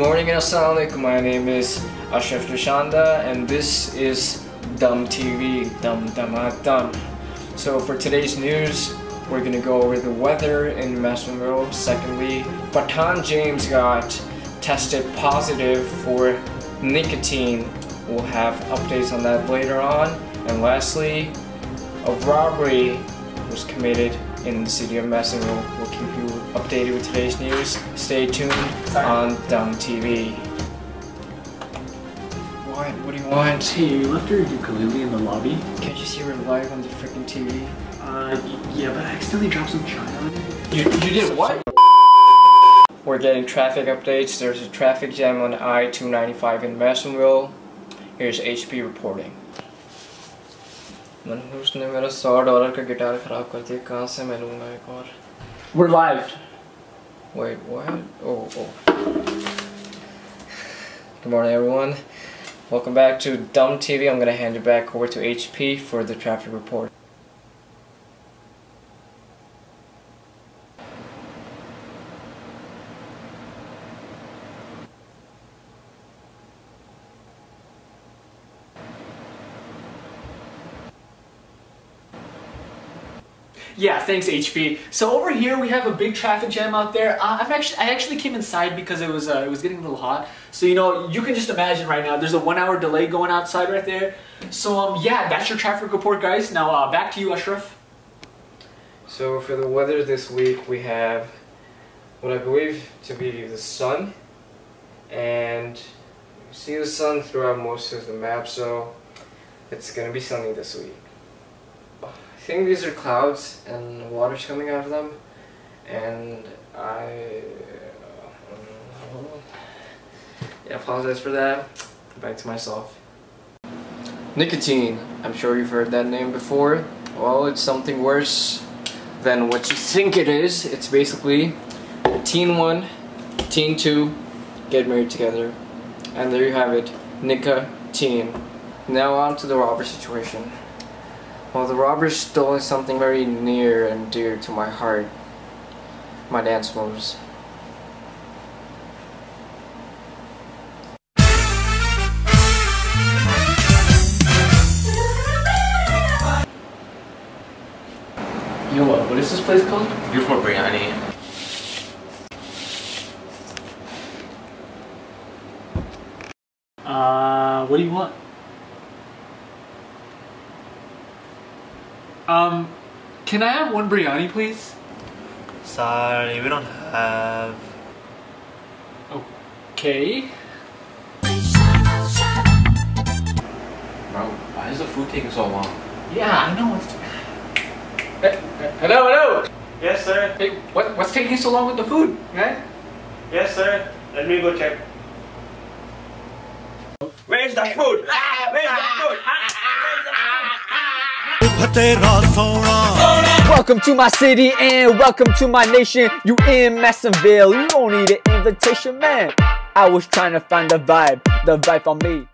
morning and assalamualaikum. My name is Ashraf Dashanda and this is Dumb TV. Dumb Dumb Dumb. So for today's news, we're gonna go over the weather in Maisumville. Secondly, Pathan James got tested positive for nicotine. We'll have updates on that later on. And lastly, a robbery was committed in the city of Maisumville. We'll keep you updated with today's news. Stay tuned on Dumb TV. What? What do you want? Hey, you left your ukulele in the lobby? Can't you see we're live on the freaking TV? Uh, yeah, but I accidentally dropped some china on it. You, you did what? We're getting traffic updates. There's a traffic jam on I-295 in Maisumville. Here's HP reporting. मनहूस ने मेरा सौ dollar का guitar खराब कर दिया कहाँ से मैं लूँगा एक और We're live. Wait, what? Oh, oh. Good morning, everyone. Welcome back to Dumb TV. I'm going to hand it back over to HP for the traffic report. Yeah, thanks HP. So over here we have a big traffic jam out there. Uh, I'm actually I actually came inside because it was uh, it was getting a little hot. So you know you can just imagine right now. There's a one hour delay going outside right there. So um yeah, that's your traffic report, guys. Now uh, back to you, Ashraf. So for the weather this week, we have what I believe to be the sun, and you see the sun throughout most of the map. So it's gonna be sunny this week. I think these are clouds and water's coming out of them, and I uh, yeah apologize for that. Back to myself. Nicotine. I'm sure you've heard that name before. Well, it's something worse than what you think it is. It's basically teen one, teen two, get married together. And there you have it, nicotine. Now on to the robber situation. Well, the robbers stole something very near and dear to my heart. My dance moves. Yo, what? What is this place called? Beautiful biryani. Uh, what do you want? Um, can I have one biryani, please? Sorry, we don't have. Okay. Bro, why is the food taking so long? Yeah, I know. It's... Hey, hello, hello. Yes, sir. Hey, what, what's taking so long with the food, right? Yes, sir. Let me go check. Where's the food? Ah, where's the food? Welcome to my city and welcome to my nation. You in Maisumville, you don't need an invitation, man. I was trying to find the vibe, the vibe on me.